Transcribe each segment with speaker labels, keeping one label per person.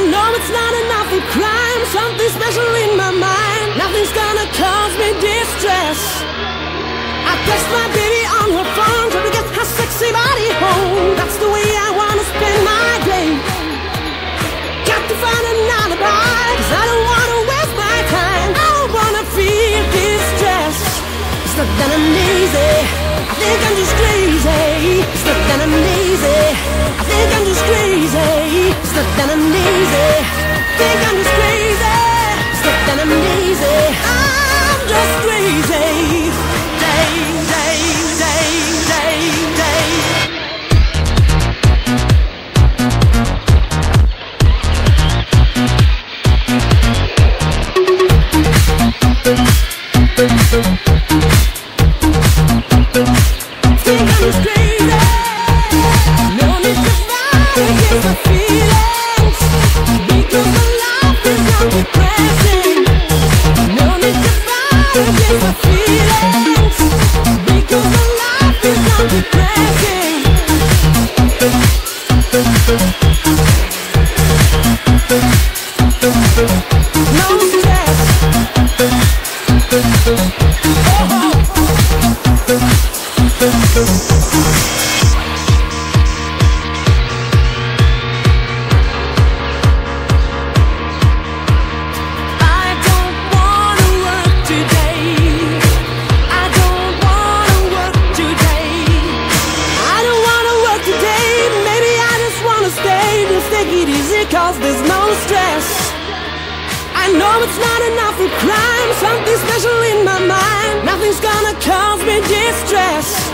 Speaker 1: I know it's not enough for crime, something special in my mind. Nothing's gonna cause me distress. I text my baby on her phone, trying to get her sexy body home. That's the way I wanna spend my day. Got to find an alibi, cause I don't wanna waste my time. I don't wanna feel distress. It's not that I'm lazy, I think I'm just crazy. It's not that I'm lazy, I think I'm just crazy. Not that I'm lazy, think I'm just crazy. Not that I'm lazy, I'm just crazy. Day, day, day, day, day. Cause there's no stress. I know it's not enough for crime. Something special in my mind. Nothing's gonna cause me distress.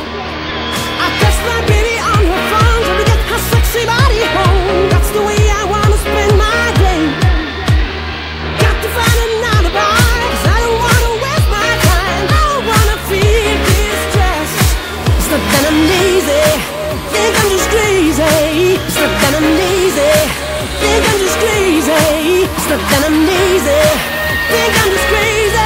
Speaker 1: Think I'm just crazy. Think I'm just crazy.